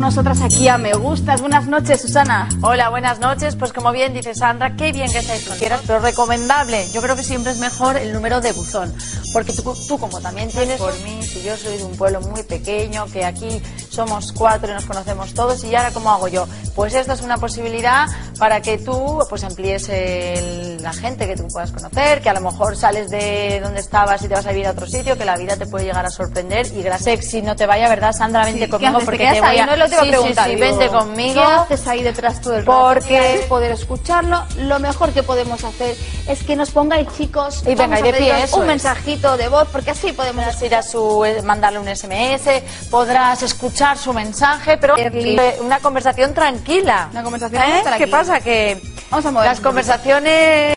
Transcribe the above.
Nosotras aquí a Me Gustas. Buenas noches, Susana. Hola, buenas noches. Pues como bien dice Sandra, qué bien que estáis solteras, pero recomendable. Yo creo que siempre es mejor el número de buzón. Porque tú, tú como también tienes por mí, si yo soy de un pueblo muy pequeño, que aquí somos cuatro y nos conocemos todos, y ahora cómo hago yo. Pues esto es una posibilidad para que tú pues amplíes el- la gente que tú puedas conocer, que a lo mejor sales de donde estabas y te vas a vivir a otro sitio, que la vida te puede llegar a sorprender y gracias. Sexy, no te vaya, ¿verdad, Sandra? Vente Sí, ¿qué conmigo? ¿Te porque quedas te voy a... No lo te a Sí, preguntar, Sí, sí, digo, vente conmigo. ¿Qué haces ahí detrás todo el rato? Porque- ¿Quieres poder escucharlo? Lo mejor que podemos hacer es que nos pongáis, chicos, Y venga, de pie, eso un es. mensajito de voz, porque así podemos Podrás ir a su, eh, mandarle un SMS, podrás escuchar su mensaje, pero eh, una conversación tranquila. Una conversación ¿Eh? ¿Qué aquí. pasa? Que Vamos a mover las conversaciones